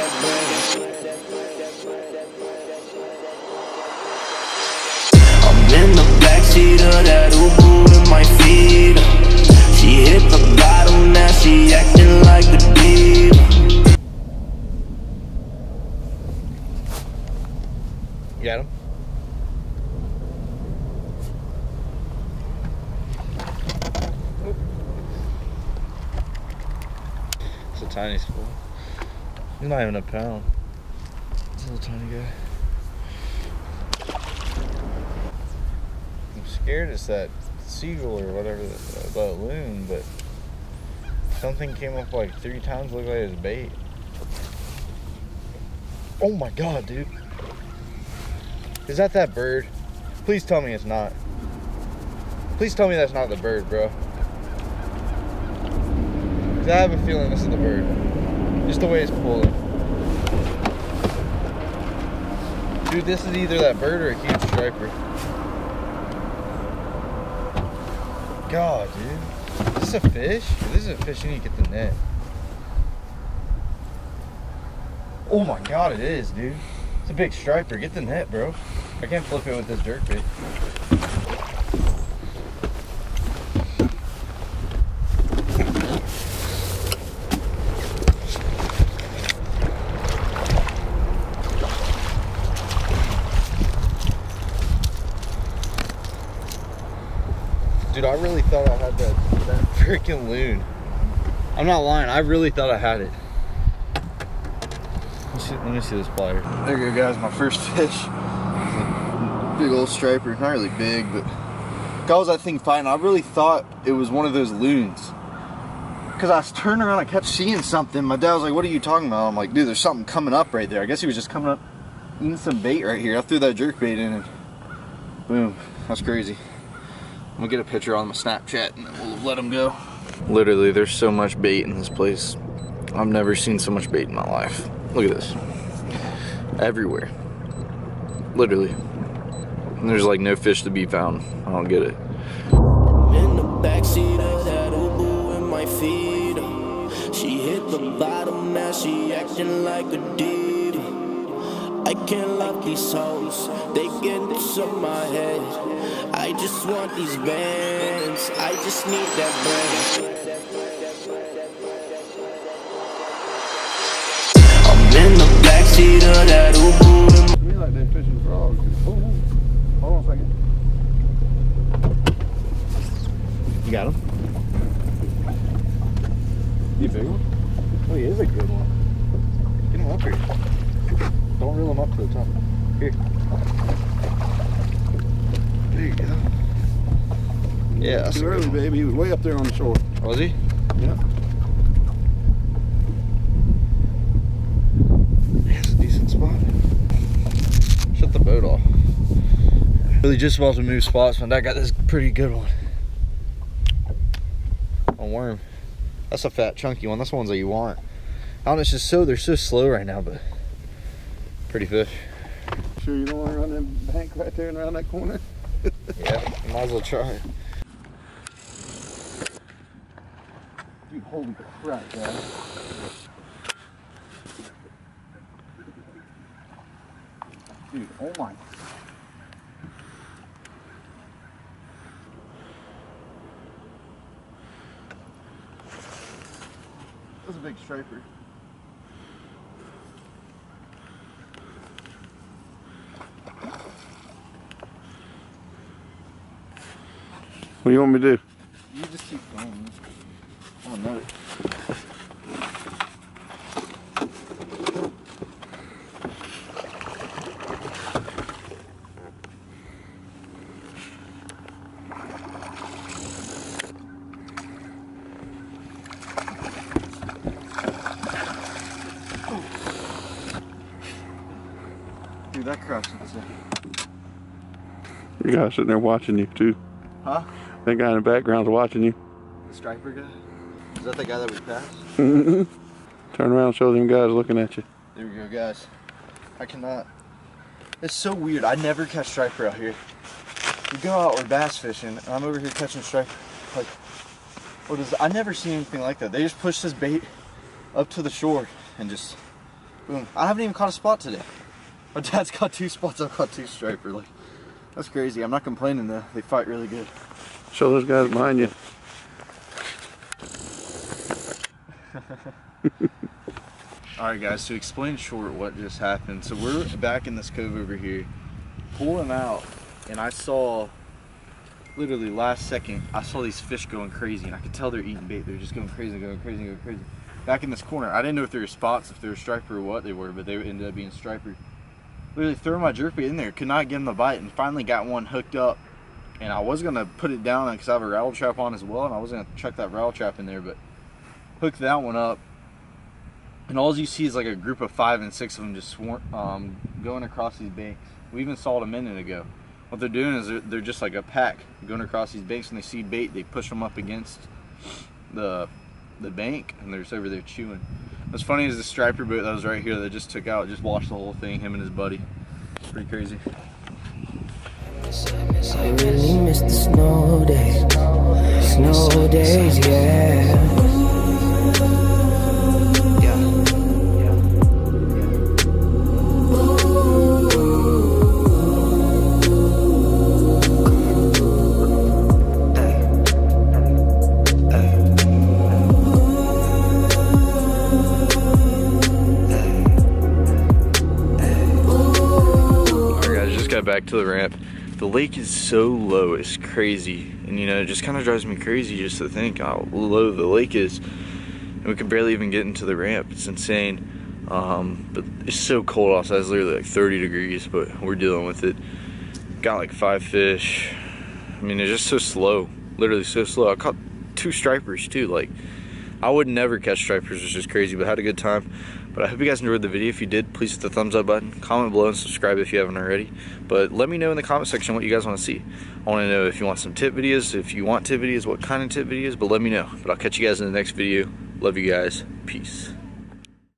I'm in the backseat of that Uber with my feet. She hit the bottom, now she acting like diva. You got him? It's a tiny school. He's not even a pound. A little tiny guy. I'm scared it's that seagull or whatever, that, that loon, but something came up like three times, looked like it was bait. Oh my god, dude. Is that that bird? Please tell me it's not. Please tell me that's not the bird, bro. I have a feeling this is the bird. Just the way it's pulling. Dude, this is either that bird or a huge striper. God, dude. Is this a fish? If this is a fish, you need to get the net. Oh my god, it is, dude. It's a big striper. Get the net, bro. I can't flip it with this jerk bait. Dude, I really thought I had that, that freaking loon. I'm not lying. I really thought I had it. Let me see, let me see this plier. There you go, guys. My first fish. Big old striper. Not really big, but got was that thing fighting. I really thought it was one of those loons. Cause I was turning around, I kept seeing something. My dad was like, "What are you talking about?" I'm like, "Dude, there's something coming up right there." I guess he was just coming up, eating some bait right here. I threw that jerk bait in, and boom, that's crazy. I'm gonna get a picture on my Snapchat, and then we'll let them go. Literally, there's so much bait in this place. I've never seen so much bait in my life. Look at this. Everywhere. Literally. And there's like no fish to be found. I don't get it. In the backseat of that Uber with my feet. She hit the bottom, now she acting like a diva. I can't love these hoes, they get into my head. I just want these bands, I just need that bread. I'm in the backseat of that Uber me like they're fishing frogs. Oh, oh, hold on a second. You got him? You big one? Oh, he is a good one. Get him up here. Don't reel him up to the top. Here. Yeah, that's Too early, one. baby. He was way up there on the shore. Was he? Yeah. It's a decent spot. Shut the boat off. Really just about to move spots when I got this pretty good one. A worm. That's a fat chunky one. That's the ones that you want. I don't know, it's just so they're so slow right now, but pretty fish. Sure you don't want to run that bank right there and around that corner? Yeah, might as well try. Dude, holy crap, guys. Dude, oh my. That's a big striper. What do you want me to do? That crap's insane. The guy sitting there watching you too. Huh? That guy in the background's watching you. The striper guy? Is that the guy that we passed? Mm-hmm. Turn around and show them guys looking at you. There we go, guys. I cannot. It's so weird. I never catch striper out here. We go out, we're bass fishing, and I'm over here catching striper. Like, what is? I never seen anything like that. They just push this bait up to the shore and just Boom. I haven't even caught a spot today. My dad's got two spots. I've got two striper. Like, that's crazy. I'm not complaining though. They fight really good. Show those guys behind you. Alright guys, to explain short what just happened. So we're back in this cove over here, pulling out, and I saw, literally last second, I saw these fish going crazy, and I could tell they're eating bait. They're just going crazy, going crazy, going crazy. Back in this corner, I didn't know if they were spots, if they were striper or what they were, but they ended up being striper. Literally threw my jerky in there, could not get them a bite, and finally got one hooked up. And I was gonna put it down because I have a rattle trap on as well, and I was gonna chuck that rattle trap in there, but hooked that one up and all you see is like a group of five and six of them just um, going across these banks. We even saw it a minute ago. What they're doing is they're, they're just like a pack going across these banks, and they see bait, they push them up against the the bank, and they're just over there chewing. What's funny is the striper boot that was right here that just took out, just washed the whole thing, him and his buddy. It's pretty crazy. I really miss the snow days. Snow days, yeah. Back to the ramp. The lake is so low, it's crazy. And you know, it just kind of drives me crazy just to think how low the lake is. And we can barely even get into the ramp. It's insane. Um, but it's so cold outside. It's literally like 30 degrees, but we're dealing with it. Got like five fish. I mean, it's just so slow. Literally so slow. I caught two stripers too. Like, I would never catch stripers, which is crazy, but had a good time. But I hope you guys enjoyed the video. If you did, please hit the thumbs up button, comment below, and subscribe if you haven't already. But let me know in the comment section what you guys want to see. I want to know if you want some tip videos, if you want tip videos, what kind of tip videos, but let me know. But I'll catch you guys in the next video. Love you guys. Peace.